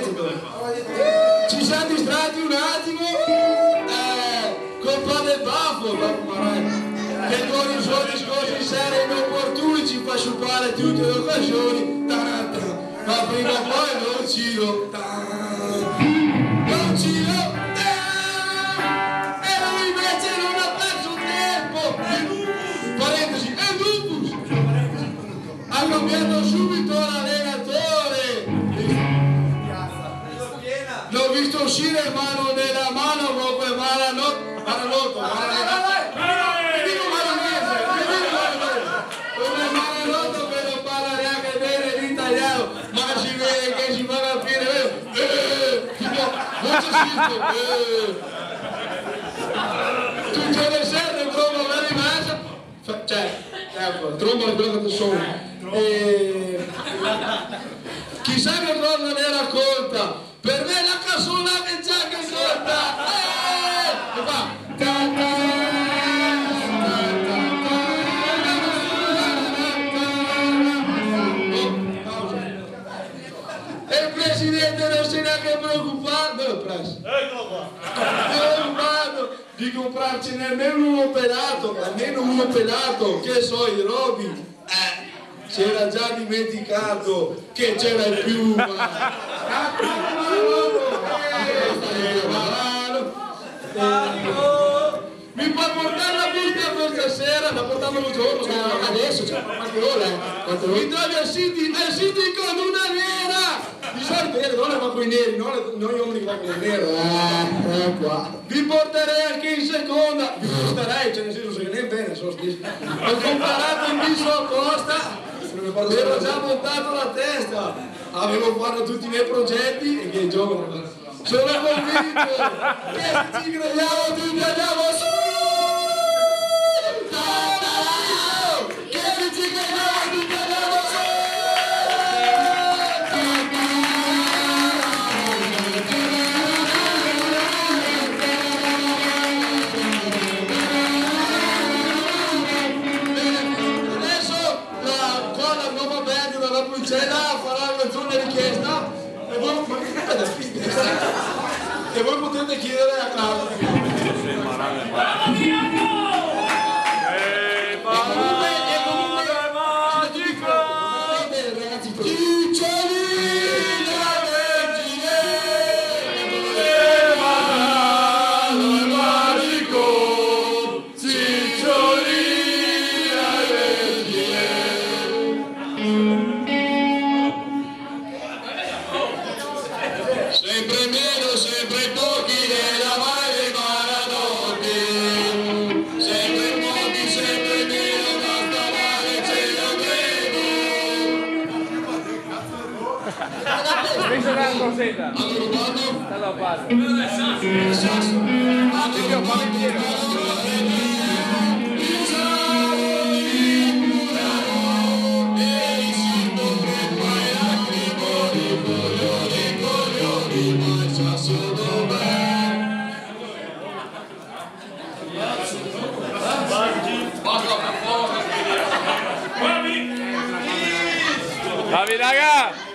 Veneto. Ci siamo distratti un attimo eh, con Padre Baffo, che con i suoi discorsi seri e inopportuni ci fa sciupare tutte le occasioni, ma prima o poi non ci lo visto uscire mano nella mano come Maranotto. Maranotto. Maranotto. Dico maranese, ti dico maranese. Come Maranotto che non parla neanche bene l'italiano, ma si vede che si fa capire. Eh, tipo, voce sisto. Eh. Tutte le sere trovo la rimasa. Fa- Cioè, ecco, quello che sono. E... Chissà che cosa presidente non è neanche preoccupato. L'ho preso? preoccupato di comprarci nemmeno uno pelato, almeno uno pelato, che so, i Roby. Eh, si era già dimenticato che c'era il piuma. Mi può portare la busta questa sera? La portavano giorno, adesso, cioè, ma che ora? Mi trovi al City, al City con una nera! Di vanno con i neri, no? Le- noi uomini il nero. Eh, qua. Vi porterei anche in seconda. Vi porterei, cioè nel senso che ne bene, sono stesso. Ho comparato il viso a Costa, ero già montato la testa. Avevo fatto tutti i miei progetti e che giovane. Sono convinto che se ci crediamo tutti andiamo su! La nuova band della Pulcella farà una canzone richiesta. E voi, e voi potete chiedere a Claudio. Concentra. Está la paz. Limpio, papi, quiero. David Aga!